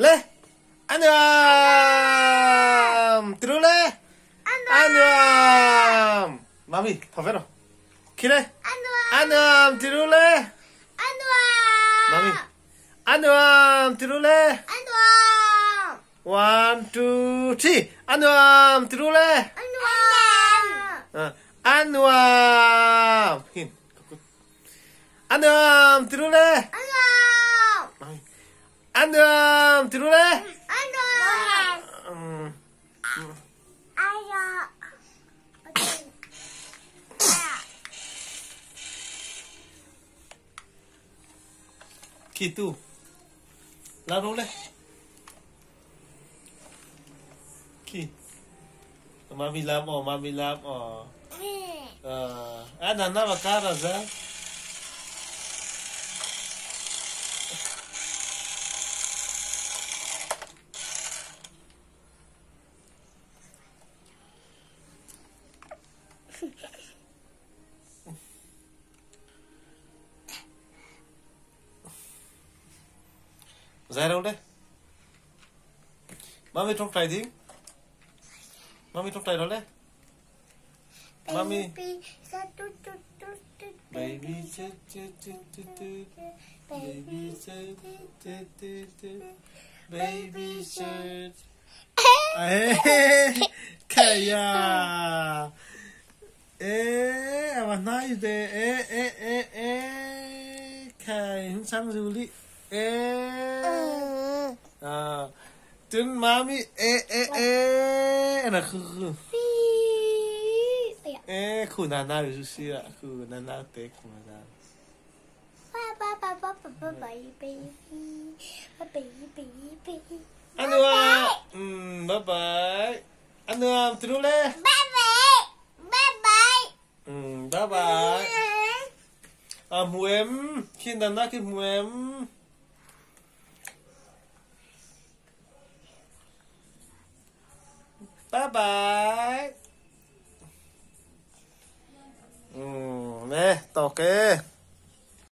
레 안녕! 들을래 안녕! 마미 더 베러. 키레 안녕! 들을래 안녕 마미 안녕! 들을래 어. 안녕 원투 쓰리 안녕! 들을래 안녕 안녕! 힌 안녕! 들을래 Anda, turun leh. Anda. Ayah. Kita. Lepas tu lah, leh. Kita. Mami lamo, oh mami lap, oh. Eh, anda ah. ah, nak apa? Ra đâu đấy. Mami trong tay đi mami trong tay đó đấy. Mami. Baby chết chết chết chết chết baby chết chết chết chết baby chết ê kaya ê mà nói gì ê ê ê ê kaya không sang lịch ê à chân mami ê ê ê là khư khư ê khu nà nà rồi xí à khu nà nà tê khu nà nà anh ơi um bye bye anh ơi từ lên Dạ, um bye à muem khi nào nà cái muem Bye bye. Ừ, nè, tao kê.